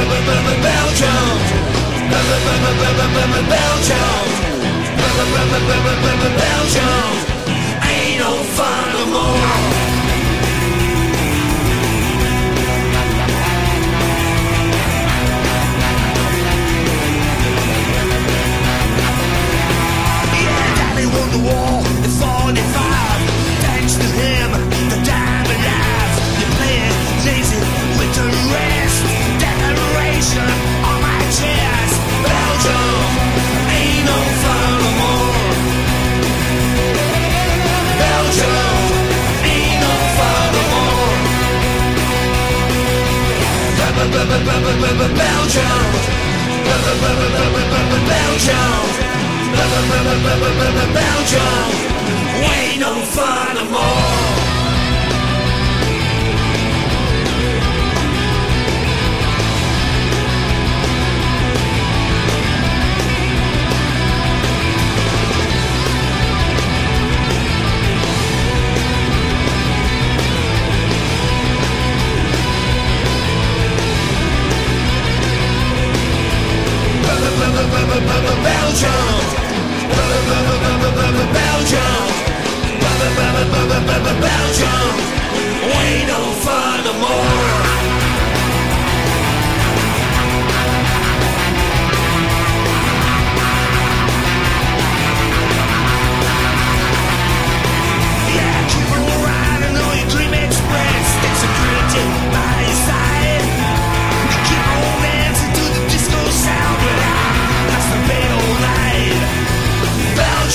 Belgium. Belgium. Belgium. Belgium Belgium Belgium Belgium Ain't no fun no more Belgium